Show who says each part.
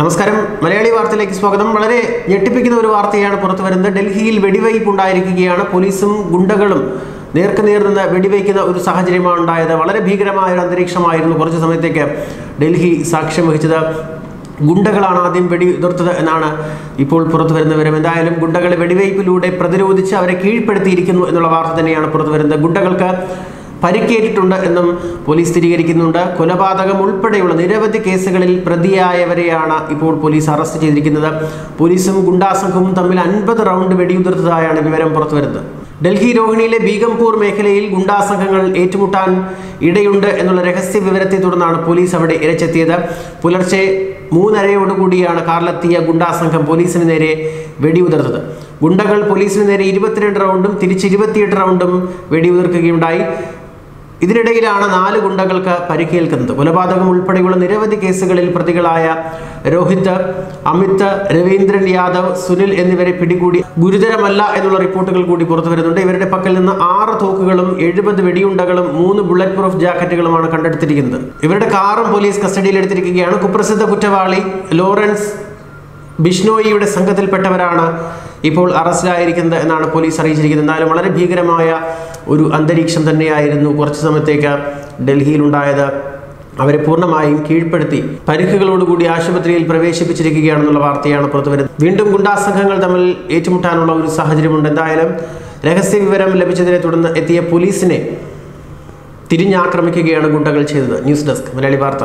Speaker 1: നമസ്കാരം. മലയാളി വാർത്തയിലേക്ക് സ്വാഗതം. വളരെ ഞെട്ടിപ്പിക്കുന്ന ഒരു വാർത്തയാണ് പുറത്തു വരുന്നത്. ഡൽഹിയിൽ വെടിവയ്പ് ഉണ്ടായിരിക്കുകയാണ്. പോലീസും ഗുണ്ടകളും നേർക്കുനേർ നിന്ന് വെടിവയ്ക്കുന്ന ഒരു സാഹചര്യമാണ് ഉണ്ടായത്. വളരെ ഭീകരമായ ഒരു അന്തരീക്ഷമായിരുന്നു കുറച്ച് സമയത്തേക്ക് ഡൽഹി സാക്ഷ്യം വഹിച്ചത്. ഗുണ്ടകളാണ് ആദ്യം വെടി ഉതിർത്തത് എന്നാണ് ഇപ്പോൾ പുറത്തു വരുന്ന വിവരം. എന്തായാലും ഗുണ്ടകളെ വെടിവയ്പിലൂടെ പ്രതിരോധിച്ച് അവരെ കീഴ്പ്പെടുത്തിയിരിക്കുന്നു എന്നുള്ള വാർത്ത തന്നെയാണ് പുറത്തു വരുന്നത്. ഗുണ്ടകൾക്ക് പരിക്കേറ്റിട്ടുണ്ട് എന്നും പോലീസ് സ്ഥിരീകരിക്കുന്നുണ്ട്. കൊലപാതകം ഉൾപ്പെടെയുള്ള നിരവധി കേസുകളിൽ പ്രതിയായവരെയാണ് ഇപ്പോൾ പോലീസ് അറസ്റ്റ് ചെയ്തിരിക്കുന്നത്. പോലീസും ഗുണ്ടാസംഘവും തമ്മിൽ അൻപത് റൗണ്ട് വെടിയുതിർത്തതായാണ് വിവരം പുറത്തുവരുന്നത്. ഡൽഹി രോഹിണിയിലെ ബീഗംപൂർ മേഖലയിൽ ഗുണ്ടാസംഘങ്ങൾ ഏറ്റുമുട്ടാൻ ഇടയുണ്ട് എന്നുള്ള രഹസ്യ വിവരത്തെ തുടർന്നാണ് പോലീസ് അവിടെ ഇരച്ചെത്തിയത്. പുലർച്ചെ മൂന്നരയോടുകൂടിയാണ് കാറിലെത്തിയ ഗുണ്ടാസംഘം പോലീസിന് നേരെ വെടിയുതിർത്തത്. ഗുണ്ടകൾ പോലീസിന് നേരെ ഇരുപത്തിരണ്ട് റൗണ്ടും തിരിച്ച് ഇരുപത്തിയെട്ട് റൗണ്ടും വെടിയുതിർക്കുകയുണ്ടായി. ഇതിനിടയിലാണ് നാല് ഗുണ്ടകൾക്ക് പരിക്കേൽക്കുന്നത്. കൊലപാതകം ഉൾപ്പെടെയുള്ള നിരവധി കേസുകളിൽ പ്രതികളായ രോഹിത് അമിത് രവീന്ദ്രൻ യാദവ് സുനിൽ എന്നിവരെ പിടികൂടി ഗുരുതരമല്ല എന്നുള്ള റിപ്പോർട്ടുകൾ കൂടി പുറത്തു വരുന്നുണ്ട്. ഇവരുടെ പക്കൽ നിന്ന് ആറ് തോക്കുകളും എഴുപത് വെടിയുണ്ടകളും മൂന്ന് ബുള്ളറ്റ് പ്രൂഫ് ജാക്കറ്റുകളുമാണ് കണ്ടെടുത്തിരിക്കുന്നത്. ഇവരുടെ കാറും പോലീസ് കസ്റ്റഡിയിൽ എടുത്തിരിക്കുകയാണ്. കുപ്രസിദ്ധ കുറ്റവാളി ലോറൻസ് ബിഷ്ണോയിയുടെ സംഘത്തിൽപ്പെട്ടവരാണ് ഇപ്പോൾ അറസ്റ്റിലായിരിക്കുന്നത് എന്നാണ് പോലീസ് അറിയിച്ചിരിക്കുന്നത്. എന്നാലും വളരെ ഭീകരമായ ഒരു അന്തരീക്ഷം തന്നെയായിരുന്നു കുറച്ച് സമയത്തേക്ക് ഡൽഹിയിലുണ്ടായത്. അവരെ പൂർണമായും കീഴ്പ്പെടുത്തി. പരിക്കുകളോടുകൂടി ആശുപത്രിയിൽ പ്രവേശിപ്പിച്ചിരിക്കുകയാണെന്നുള്ള വാർത്തയാണ് പുറത്തു വരുന്നത് വീണ്ടും ഗുണ്ടാസംഘങ്ങൾ തമ്മിൽ ഏറ്റുമുട്ടാനുള്ള ഒരു സാഹചര്യമുണ്ട്. എന്തായാലും രഹസ്യ വിവരം ലഭിച്ചതിനെ തുടർന്ന് എത്തിയ പോലീസിനെ തിരിഞ്ഞാക്രമിക്കുകയാണ് ഗുണ്ടകൾ ചെയ്തത്. ന്യൂസ് ഡെസ്ക് മലയാളി വാർത്ത.